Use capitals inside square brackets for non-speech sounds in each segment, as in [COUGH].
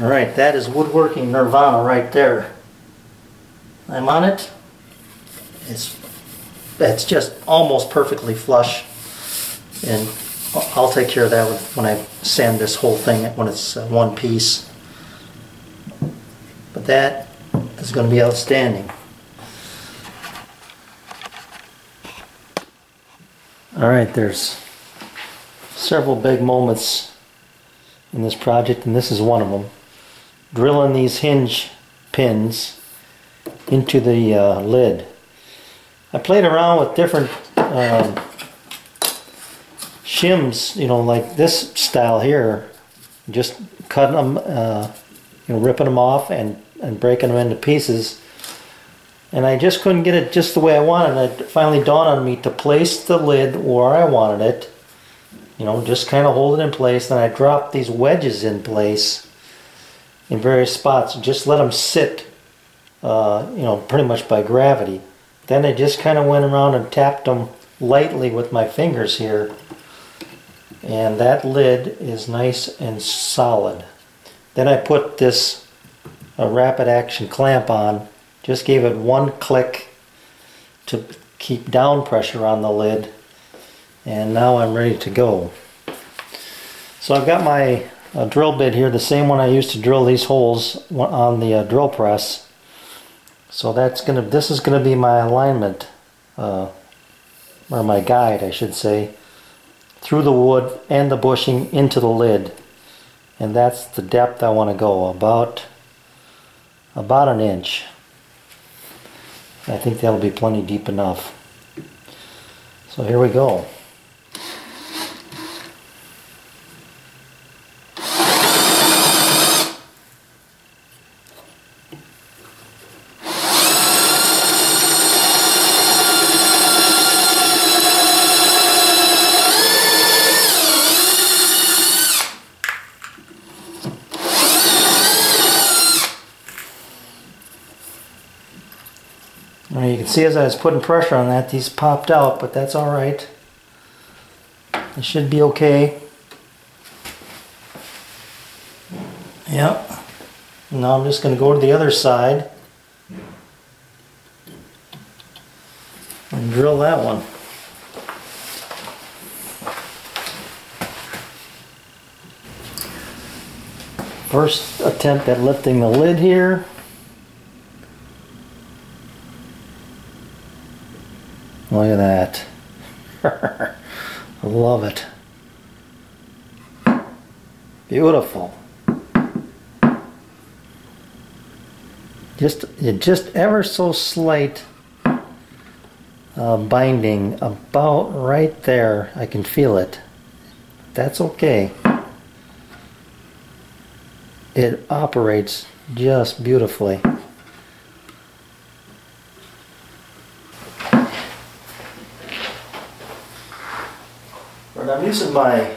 All right, that is woodworking nirvana right there. I'm on it. It's it's just almost perfectly flush, and I'll take care of that when I sand this whole thing when it's uh, one piece. But that is going to be outstanding. All right, there's several big moments in this project, and this is one of them. Drilling these hinge pins into the uh, lid. I played around with different um, shims, you know, like this style here, just cutting them, uh, you know, ripping them off and, and breaking them into pieces. And I just couldn't get it just the way I wanted. It finally dawned on me to place the lid where I wanted it. You know, just kind of hold it in place. Then I dropped these wedges in place in various spots. Just let them sit, uh, you know, pretty much by gravity. Then I just kind of went around and tapped them lightly with my fingers here. And that lid is nice and solid. Then I put this a rapid action clamp on. Just gave it one click to keep down pressure on the lid. And now I'm ready to go. So I've got my uh, drill bit here, the same one I used to drill these holes on the uh, drill press. So that's gonna. This is gonna be my alignment, uh, or my guide, I should say, through the wood and the bushing into the lid, and that's the depth I want to go about about an inch. I think that'll be plenty deep enough. So here we go. See as I was putting pressure on that, these popped out, but that's all right. It should be okay. Yep. Now I'm just going to go to the other side and drill that one. First attempt at lifting the lid here. Look at that. I [LAUGHS] love it. Beautiful. Just, just ever so slight uh, binding about right there. I can feel it. That's okay. It operates just beautifully. I'm using my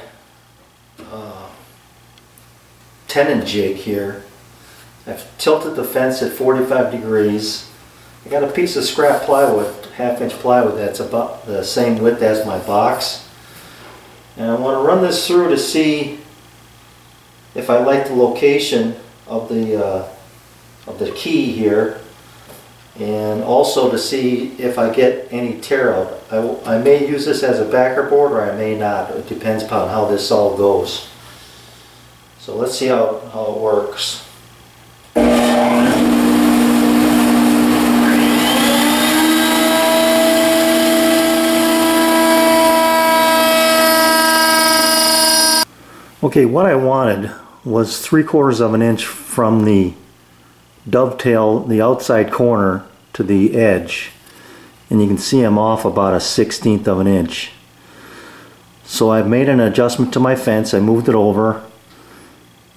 uh, tenon jig here. I've tilted the fence at 45 degrees. I got a piece of scrap plywood, half inch plywood that's about the same width as my box. And I want to run this through to see if I like the location of the uh, of the key here and also to see if I get any tear out. I, I may use this as a backer board or I may not. It depends upon how this all goes. So let's see how, how it works. Okay, what I wanted was three quarters of an inch from the dovetail the outside corner to the edge and you can see I'm off about a 16th of an inch. So I've made an adjustment to my fence, I moved it over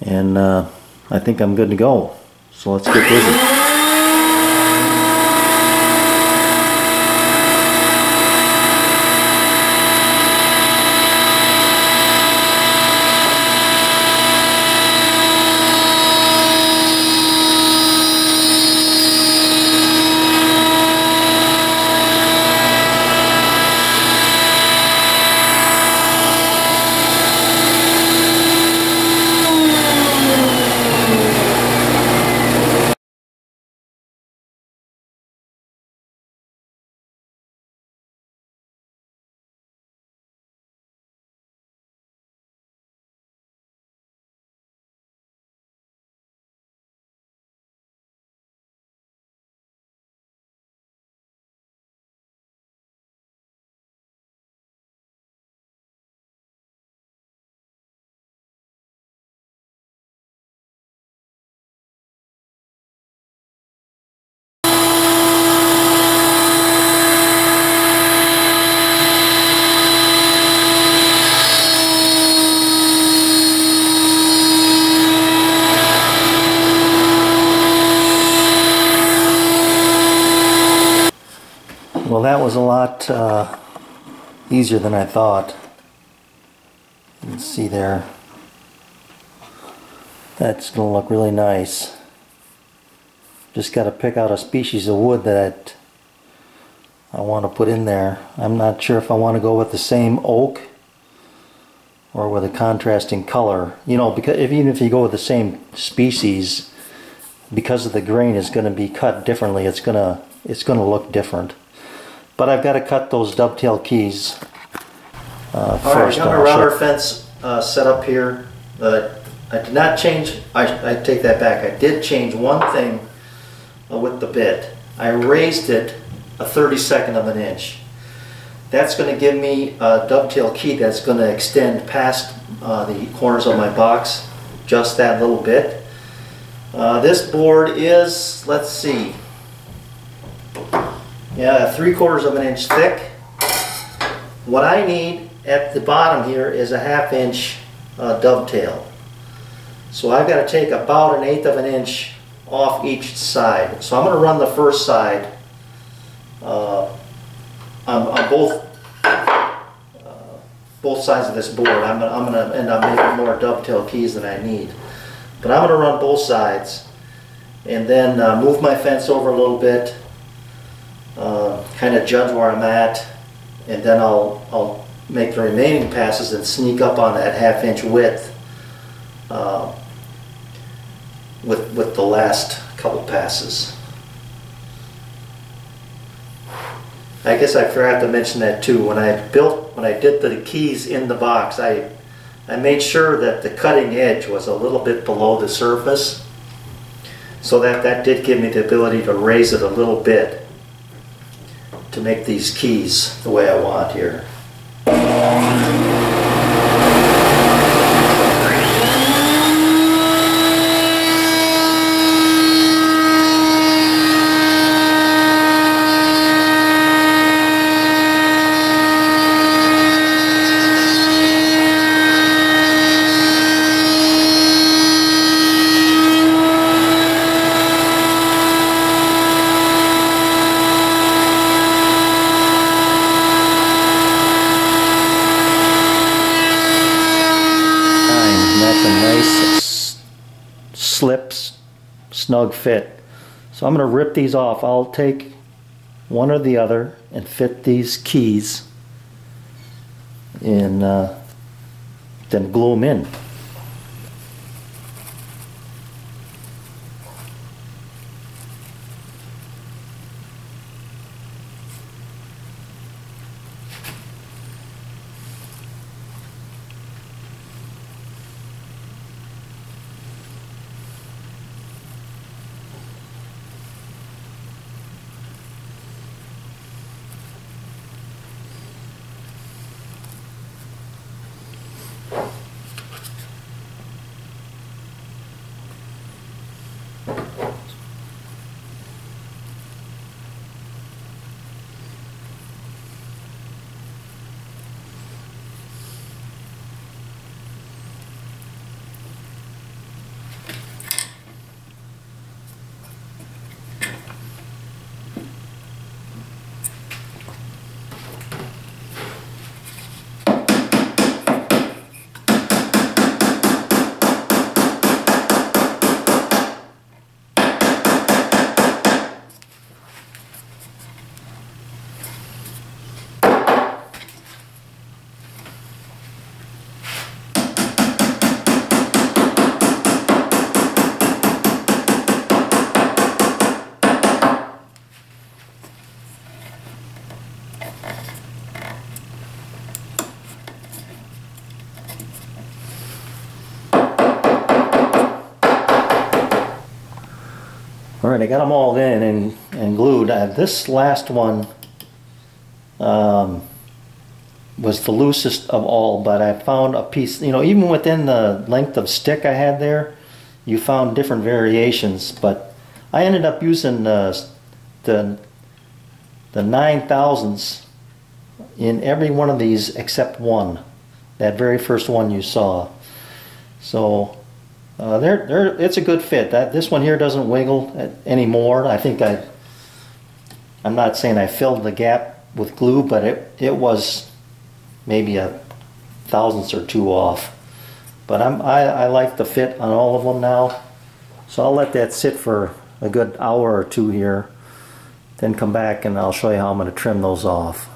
and uh, I think I'm good to go. So let's get busy. Was a lot uh, easier than I thought. You can see there. That's going to look really nice. Just got to pick out a species of wood that I want to put in there. I'm not sure if I want to go with the same oak or with a contrasting color. You know, because if, even if you go with the same species, because of the grain is going to be cut differently, it's going to it's going to look different. But I've got to cut those dovetail keys uh, All right, first. got my router fence uh, set up here. Uh, I did not change, I, I take that back, I did change one thing uh, with the bit. I raised it a 32nd of an inch. That's going to give me a dovetail key that's going to extend past uh, the corners of my box, just that little bit. Uh, This board is, let's see, yeah, three quarters of an inch thick. What I need at the bottom here is a half inch uh, dovetail. So I've got to take about an eighth of an inch off each side. So I'm going to run the first side uh, on, on both uh, both sides of this board. I'm I'm gonna end up making more dovetail keys than I need. But I'm gonna run both sides and then uh, move my fence over a little bit, kind of judge where I'm at, and then I'll, I'll make the remaining passes and sneak up on that half inch width uh, with, with the last couple passes. I guess I forgot to mention that too. When I built, when I did the keys in the box, I, I made sure that the cutting edge was a little bit below the surface. So that, that did give me the ability to raise it a little bit to make these keys the way I want here. time. And that's a nice s- slip, snug fit. So I'm going to rip these off. I'll take one or the other and fit these keys and uh, then glue them in. All right, I got them all in and, and glued. Uh, this last one um, was the loosest of all, but I found a piece, you know, even within the length of stick I had there, you found different variations, but I ended up using uh, the, the nine thousandths in every one of these except one, that very first one you saw. So uh, they're, they're, it's a good fit. That this one here doesn't wiggle anymore. I think I I'm not saying I filled the gap with glue, but it, it was maybe a thousandths or two off. But I'm, I, I like the fit on all of them now. So I'll let that sit for a good hour or two here. Then come back and I'll show you how I'm going to trim those off.